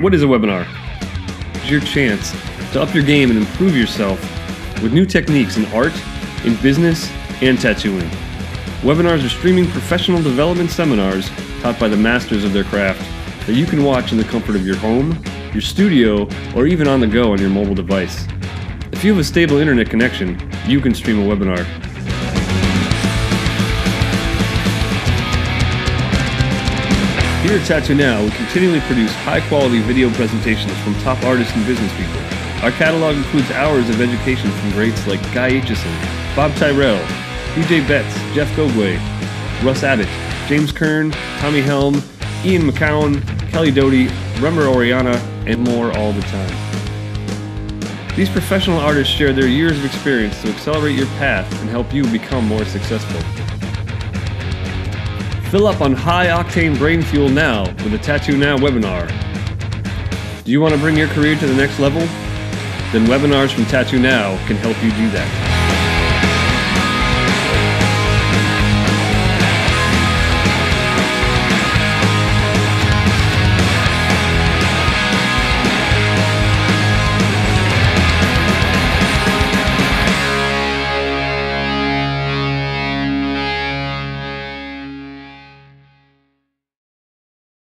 What is a webinar? It's your chance to up your game and improve yourself with new techniques in art, in business, and tattooing. Webinars are streaming professional development seminars taught by the masters of their craft that you can watch in the comfort of your home, your studio, or even on the go on your mobile device. If you have a stable internet connection, you can stream a webinar. Here at Tattoo Now, we continually produce high quality video presentations from top artists and business people. Our catalog includes hours of education from greats like Guy Aitchison, Bob Tyrrell, BJ Betts, Jeff Gogue, Russ Abbott, James Kern, Tommy Helm, Ian Mckown, Kelly Doty, Rember Orellana, and more all the time. These professional artists share their years of experience to accelerate your path and help you become more successful. Fill up on high octane brain fuel now with a Tattoo Now webinar. Do you want to bring your career to the next level? Then webinars from Tattoo Now can help you do that.